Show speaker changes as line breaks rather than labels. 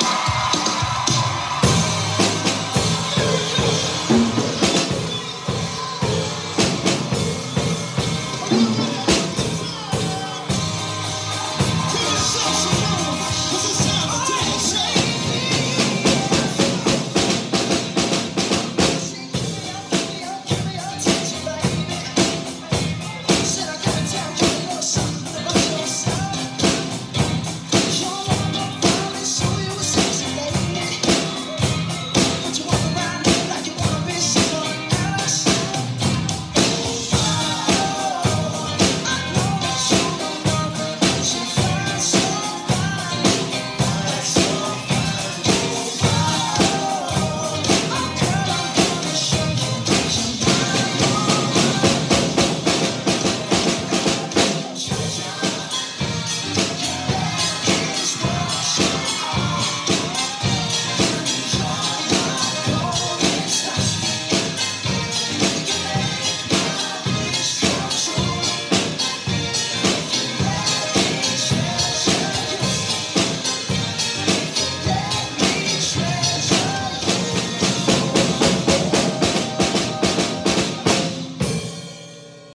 Bye.